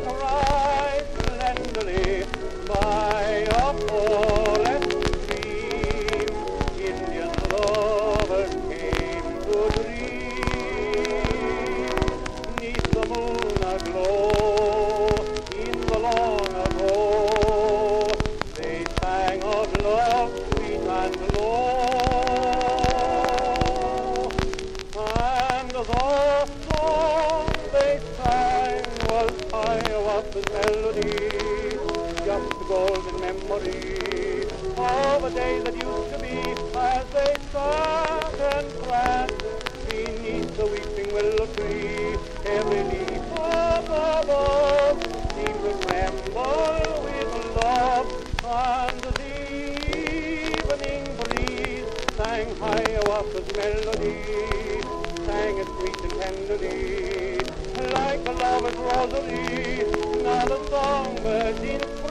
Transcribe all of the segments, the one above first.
that rides slenderly by a forest stream. Indian lovers came to dream neath the moon aglow in the long ago. They sang of love sweet and low, and though golden melody, just the golden memory of a day that used to be as they sat and planned beneath the weeping willow tree. Every leaf above all seemed remembered with love, and the evening breeze sang Hiawatha's melody, sang it sweet and tenderly, like a lover's rosary. Now the songbirds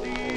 remember